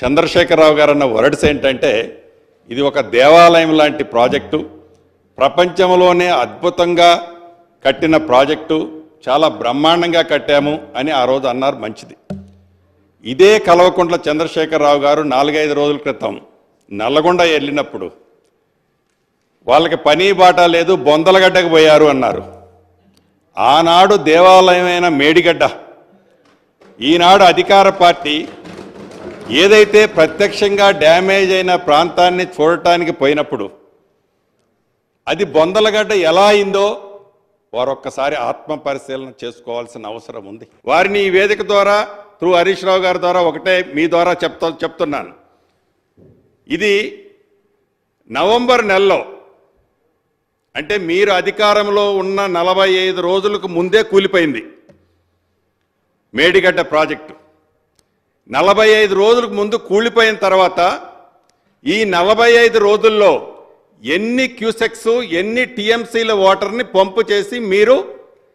చంద్రశేఖరరావు గారు అన్న వర్డ్స్ ఏంటంటే ఇది ఒక దేవాలయం లాంటి ప్రాజెక్టు. ప్రపంచంలోనే అద్భుతంగా కట్టిన ప్రాజెక్టు. చాలా బ్రహ్మాండంగా కట్టాము అని ఆ రోజు అన్నారు మంచిది. ఇదే కలవకుంట్ల చంద్రశేఖరరావు గారు నాలుగైదు రోజుల క్రితం నల్లగొండ వెళ్ళినప్పుడు వాళ్ళకి పని బాట లేదు బొందలగడ్డకు పోయారు అన్నారు. ఆనాడు దేవాలయమైన మేడిగడ్డ. ఈనాడు అధికార పార్టీ ఏదైతే ప్రత్యక్షంగా డ్యామేజ్ అయిన ప్రాంతాన్ని చూడటానికి పోయినప్పుడు అది బొందలగడ్డ ఎలా అయిందో వారు ఒక్కసారి ఆత్మ పరిశీలన చేసుకోవాల్సిన అవసరం ఉంది. వారిని ఈ వేదిక ద్వారా త్రూ హరీష్ రావు గారి ద్వారా ఒకటే మీ ద్వారా చెప్తా చెప్తున్నాను. ఇది నవంబర్ నెలలో అంటే మీరు అధికారంలో ఉన్న నలభై ఐదు రోజులకు ముందే కూలిపోయింది మేడిగడ్డ ప్రాజెక్టు. నలభై ఐదు రోజులకు ముందు కూలిపోయిన తర్వాత ఈ నలభై ఐదు రోజుల్లో ఎన్ని క్యూసెక్స్ ఎన్ని టీఎంసీల వాటర్ని పంపు చేసి మీరు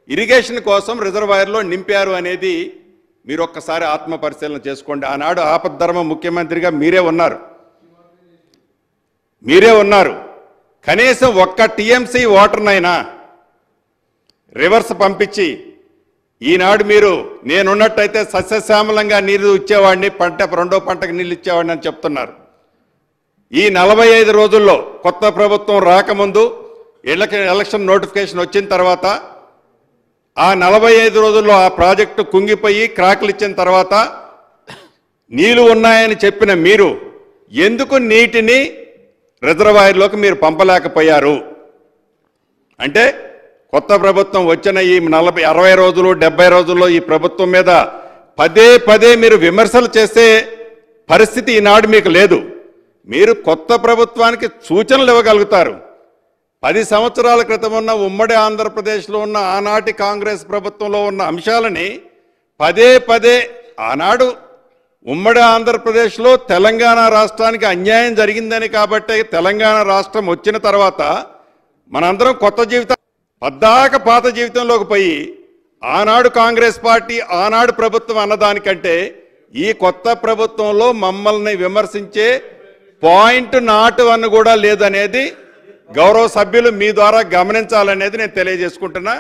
ఇరిగేషన్ కోసం రిజర్వాయర్లో నింపారు అనేది మీరు ఒక్కసారి ఆత్మ పరిశీలన చేసుకోండి. ఆనాడు ఆపద్ధర్మ ముఖ్యమంత్రిగా మీరే ఉన్నారు. మీరే ఉన్నారు. కనీసం ఒక్క టీఎంసీ వాటర్నైనా రివర్స్ పంపించి ఈనాడు మీరు నేనున్నట్టయితే సస్యశ్యామలంగా నీరు ఇచ్చేవాడిని పంట రెండో పంటకు నీళ్ళు ఇచ్చేవాడిని అని చెప్తున్నారు. ఈ నలభై ఐదు రోజుల్లో కొత్త ప్రభుత్వం రాకముందు ఎలక్షన్ నోటిఫికేషన్ వచ్చిన తర్వాత ఆ నలభై ఐదు రోజుల్లో ఆ ప్రాజెక్టు కుంగిపోయి క్రాకులు ఇచ్చిన తర్వాత నీళ్ళు ఉన్నాయని చెప్పిన మీరు ఎందుకు నీటిని రిజర్వాయర్లోకి మీరు పంపలేకపోయారు? అంటే కొత్త ప్రభుత్వం వచ్చిన ఈ నలభై అరవై రోజులు డెబ్బై రోజుల్లో ఈ ప్రభుత్వం మీద పదే పదే మీరు విమర్శలు చేసే పరిస్థితి ఈనాడు మీకు లేదు. మీరు కొత్త ప్రభుత్వానికి సూచనలు ఇవ్వగలుగుతారు. పది సంవత్సరాల క్రితం ఉన్న ఉమ్మడి ఆంధ్రప్రదేశ్లో ఉన్న ఆనాటి కాంగ్రెస్ ప్రభుత్వంలో ఉన్న అంశాలని పదే పదే ఆనాడు ఉమ్మడి ఆంధ్రప్రదేశ్లో తెలంగాణ రాష్ట్రానికి అన్యాయం జరిగిందని కాబట్టి తెలంగాణ రాష్ట్రం వచ్చిన తర్వాత మనందరం కొత్త జీవితం పద్దాక పాత జీవితంలోకి పోయి ఆనాడు కాంగ్రెస్ పార్టీ ఆనాడు ప్రభుత్వం అన్నదానికంటే ఈ కొత్త ప్రభుత్వంలో మమ్మల్ని విమర్శించే పాయింట్ నాటు అన్న కూడా లేదనేది గౌరవ సభ్యులు మీ ద్వారా గమనించాలనేది నేను తెలియజేసుకుంటున్నా.